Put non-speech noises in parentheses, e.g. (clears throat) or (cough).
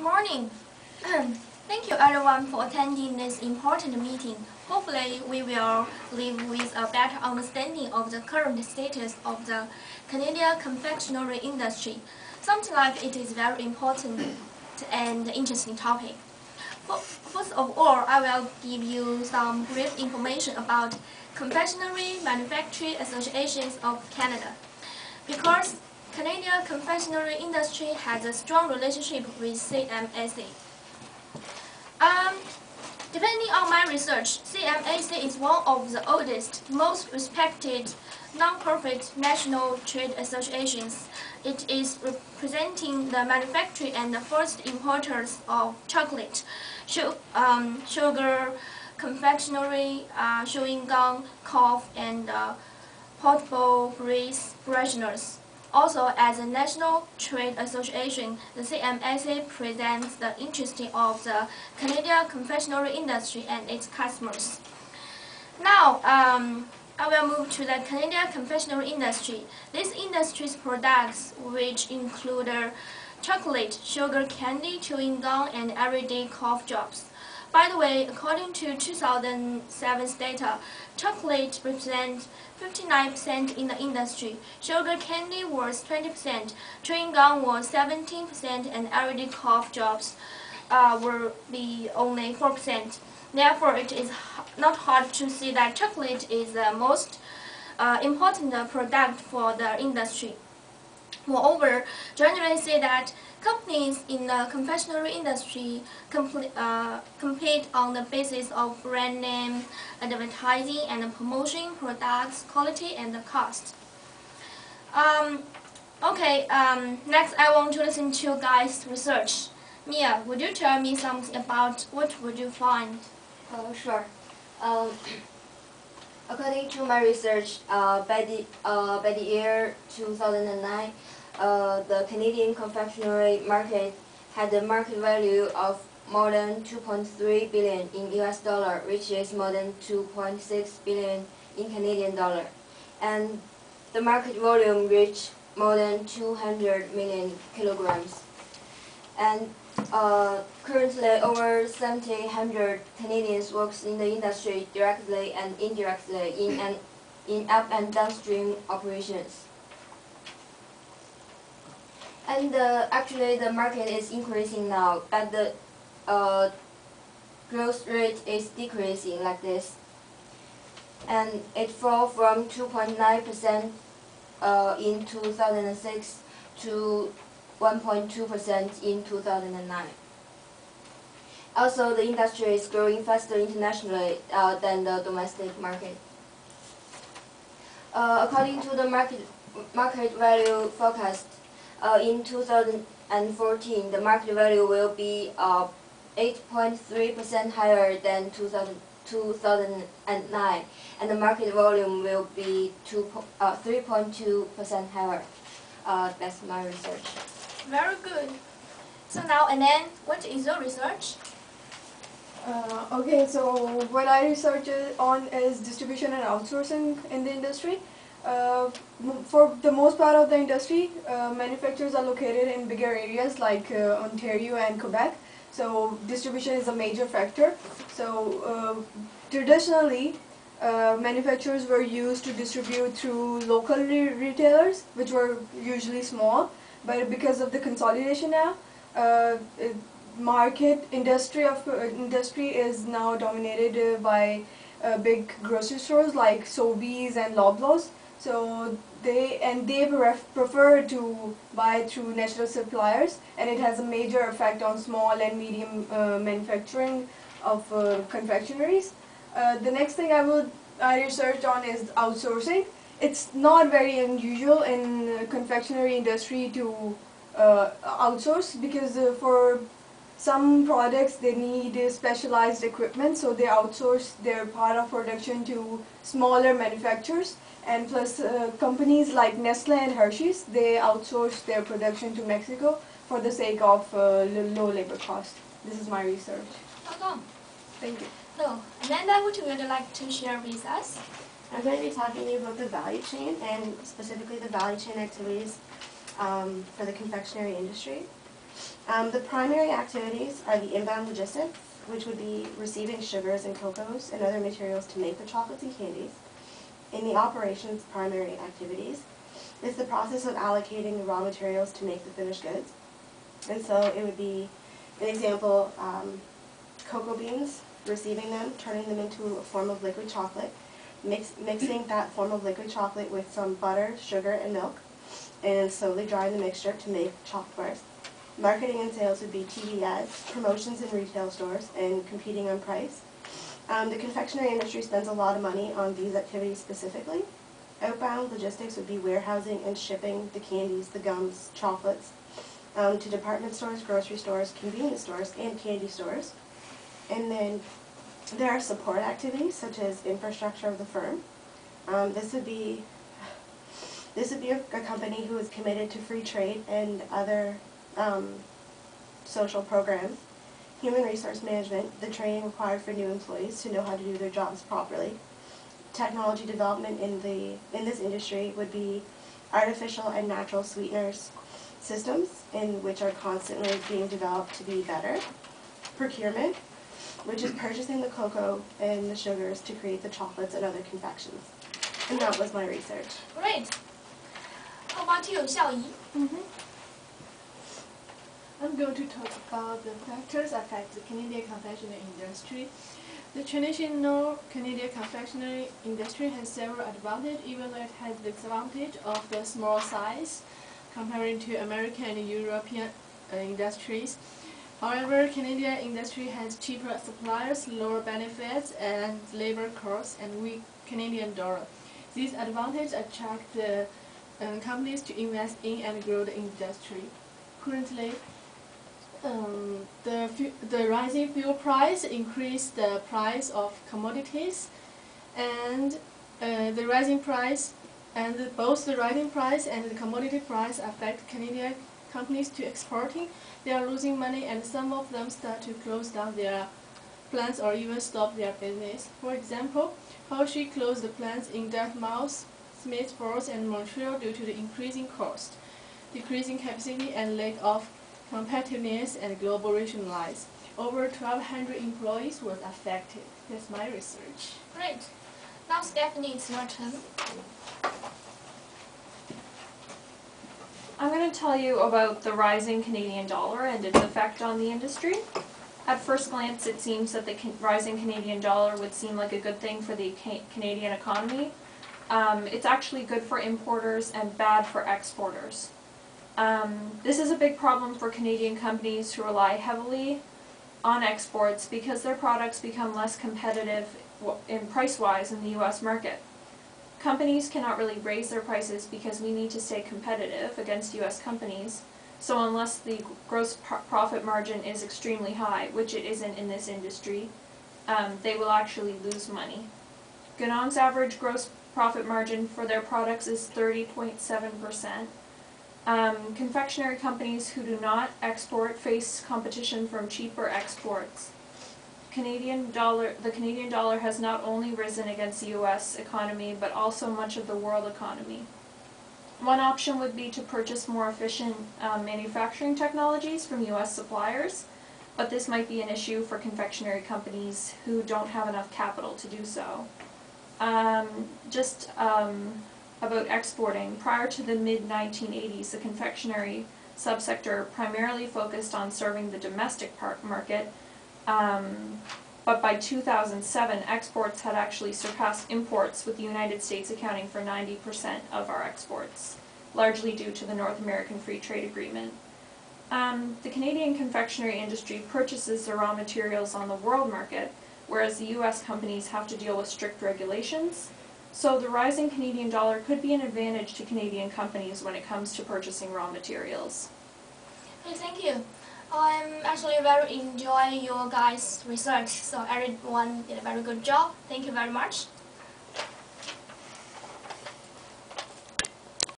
morning. (clears throat) Thank you everyone for attending this important meeting. Hopefully we will leave with a better understanding of the current status of the Canadian confectionery industry. Something like it is very important and interesting topic. First of all, I will give you some brief information about Confectionery Manufacturing Associations of Canada. Because Canadian confectionery industry has a strong relationship with CMAC. Um, depending on my research, CMAC is one of the oldest, most respected non-profit national trade associations. It is representing the manufacturer and the first importers of chocolate, um, sugar, confectionery, uh, chewing gum, cough, and uh, portable breath fresheners. Also, as a national trade association, the CMAC presents the interests of the Canadian confectionery industry and its customers. Now, um, I will move to the Canadian confectionery industry. This industry's products, which include uh, chocolate, sugar candy, chewing gum, and everyday cough drops. By the way, according to 2007 data, chocolate represents 59% in the industry, sugar candy was 20%, chewing gum was 17%, and everyday cough drops uh, were the only 4%. Therefore, it is not hard to see that chocolate is the most uh, important product for the industry. Moreover, journalists say that companies in the confectionery industry uh, compete on the basis of brand name, advertising, and promotion, products, quality, and the cost. Um, okay, um, next I want to listen to guys' research. Mia, would you tell me something about what would you find? Uh, sure. Um, according to my research, uh, by, the, uh, by the year 2009, uh, the Canadian confectionery market had a market value of more than 2.3 billion in US dollar, which is more than 2.6 billion in Canadian dollar. And the market volume reached more than 200 million kilograms. And uh, currently, over 700 Canadians works in the industry directly and indirectly in, an, in up and downstream operations. And uh, actually, the market is increasing now, but the uh, growth rate is decreasing like this. And it fell from 2.9% uh, in 2006 to 1.2% in 2009. Also, the industry is growing faster internationally uh, than the domestic market. Uh, according to the market, market value forecast, in 2014, the market value will be 8.3% uh, higher than 2000, 2009, and the market volume will be 3.2% uh, higher. Uh, that's my research. Very good. So now, and then, what is your research? Uh, okay, so what I research on is distribution and outsourcing in the industry. Uh, for the most part of the industry, uh, manufacturers are located in bigger areas like uh, Ontario and Quebec. So distribution is a major factor. So uh, traditionally, uh, manufacturers were used to distribute through local re retailers, which were usually small. But because of the consolidation now, market industry of industry is now dominated by big grocery stores like Sobeys and Loblaws. So they and they prefer to buy through national suppliers, and it has a major effect on small and medium uh, manufacturing of uh, confectionaries. Uh, the next thing I will I researched on is outsourcing. It's not very unusual in confectionery industry to uh, outsource because uh, for some products they need specialized equipment so they outsource their part of production to smaller manufacturers and plus uh, companies like Nestle and Hershey's they outsource their production to Mexico for the sake of uh, low labor cost. This is my research. Welcome. Thank you. So, Amanda, would you really like to share with us? I'm going to be talking to you about the value chain and specifically the value chain activities um, for the confectionery industry. Um, the primary activities are the inbound logistics, which would be receiving sugars and cocoas and other materials to make the chocolates and candies. In the operations primary activities, it's the process of allocating the raw materials to make the finished goods. And so it would be, an example, um, cocoa beans, receiving them, turning them into a form of liquid chocolate, mix, mixing that form of liquid chocolate with some butter, sugar, and milk, and slowly drying the mixture to make chocolate bars. Marketing and sales would be TV ads, promotions in retail stores, and competing on price. Um, the confectionery industry spends a lot of money on these activities specifically. Outbound logistics would be warehousing and shipping the candies, the gums, chocolates um, to department stores, grocery stores, convenience stores, and candy stores. And then there are support activities such as infrastructure of the firm. Um, this would be this would be a, a, company who is committed to free trade and other um, social programs. Human resource management, the training required for new employees to know how to do their jobs properly. Technology development in the in this industry would be artificial and natural sweeteners systems in which are constantly being developed to be better. Procurement, which is purchasing the cocoa and the sugars to create the chocolates and other confections. And that was my research. Great. How about you, Xiaoyi? Mm -hmm. I'm going to talk about the factors that affect the Canadian confectionery industry. The traditional Canadian confectionery industry has several advantages, even though it has the disadvantage of the small size comparing to American and European uh, industries. However, Canadian industry has cheaper suppliers, lower benefits and labor costs, and weak Canadian dollar. These advantages attract the uh, companies to invest in and grow the industry. Currently, um, the, the rising fuel price increase the price of commodities and uh, the rising price and the, both the rising price and the commodity price affect Canadian companies to exporting. They are losing money and some of them start to close down their plants or even stop their business. For example, Hershey closed the plants in Dartmouth, Smithsboro and Montreal due to the increasing cost, decreasing capacity and lack of competitiveness and global regionalize. Over 1,200 employees was affected. That's my research. Great. Now Stephanie, it's your turn. I'm going to tell you about the rising Canadian dollar and its effect on the industry. At first glance, it seems that the rising Canadian dollar would seem like a good thing for the Canadian economy. Um, it's actually good for importers and bad for exporters. Um, this is a big problem for Canadian companies who rely heavily on exports because their products become less competitive in price-wise in the U.S. market. Companies cannot really raise their prices because we need to stay competitive against U.S. companies, so unless the gross profit margin is extremely high, which it isn't in this industry, um, they will actually lose money. Ganong's average gross profit margin for their products is 30.7%. Um, confectionery companies who do not export face competition from cheaper exports. Canadian dollar, the Canadian dollar has not only risen against the U.S. economy, but also much of the world economy. One option would be to purchase more efficient um, manufacturing technologies from U.S. suppliers, but this might be an issue for confectionery companies who don't have enough capital to do so. Um, just um, about exporting. Prior to the mid-1980s, the confectionery subsector primarily focused on serving the domestic market, um, but by 2007, exports had actually surpassed imports, with the United States accounting for 90% of our exports, largely due to the North American Free Trade Agreement. Um, the Canadian confectionery industry purchases the raw materials on the world market, whereas the U.S. companies have to deal with strict regulations, so the rising Canadian dollar could be an advantage to Canadian companies when it comes to purchasing raw materials. Hey, thank you. I'm actually very enjoying your guys' research, so everyone did a very good job. Thank you very much.